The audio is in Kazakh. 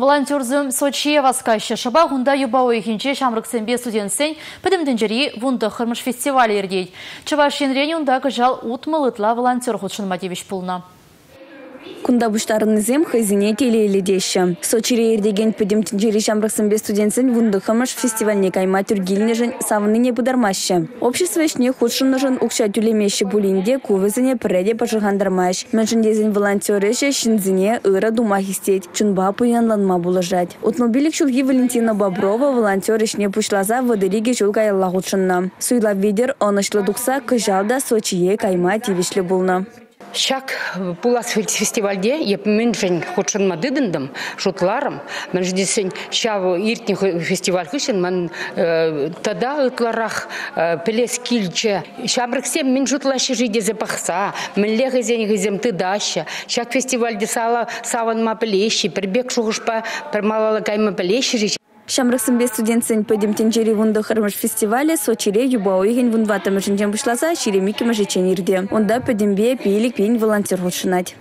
Волонтерзым Сочи васкайшы шаба ғында юбауы екінші шамрықсенбе студентсен пәдімдінжері вунды қырмыш фестивалі ердейд. Чываш енрен юндағы жал ұтмылытла волонтер құтшын Матевич пулна. Кунда буштарынызем хызине телейлі деші. Сочире ердеген шамрықсынбе студентсен вунды қымыш фестивальне кайма түргіліне жын савыныне бұдармашы. Общество ішне худшынны жын ұқша түлемеші бұлінде кувызыне пірәде пажығандырмаш. Мәншіндезін волонтереші шинзіне ыры дума хистет. Чунба пуянланма бұлыжат. Утмобилик шулги Валентина Боброва волонтер ішне пушлаза вадыриге жул кайалла худшынна. Суйлап ведер онышлы дұқса күжалда Сочие кайма тивишлі бұлна. Шак пулас фестивальде еп мен жен худшын мадыдындым шутларым. Мен ждесен шав иртни фестиваль хышын мен тада ытларах пелес килче шабрыксем мен жутлашы жиде запахса мен леге зен гызем тыдаща шак фестивальде сала саван ма пелещи прибег шугушпа пермалала кайма пелещи Шамрықсынбе студентсен пөдемтен жері вунды қырмыш фестивалі Сочире юбауыген вунватымы жінден бұшласа шеремекі мәжечен ерде. Онда пөдембе пейлік пейін волонтер ғылшынады.